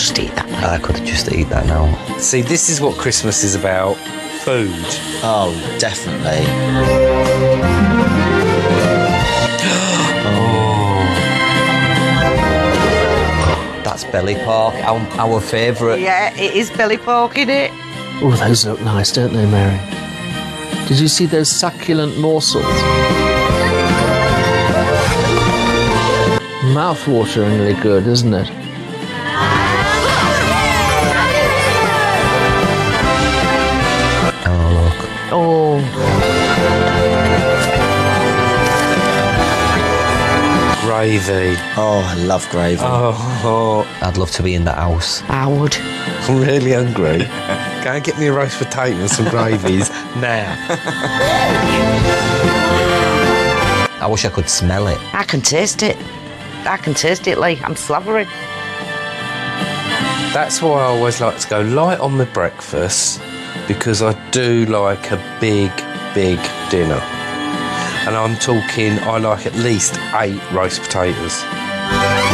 just eat that. I could just eat that now. See, this is what Christmas is about food. Oh, definitely. That's belly pork, our, our favourite. Yeah, it is belly pork, in it? Oh, those look nice, don't they, Mary? Did you see those succulent morsels? Mouth-wateringly good, isn't it? Gravy. Oh, I love gravy. Oh, oh. I'd love to be in that house. I would. I'm really hungry. Go and get me a roast potato and some gravies now. I wish I could smell it. I can taste it. I can taste it like I'm slavering. That's why I always like to go light on my breakfast because I do like a big, big dinner and I'm talking I like at least eight roast potatoes.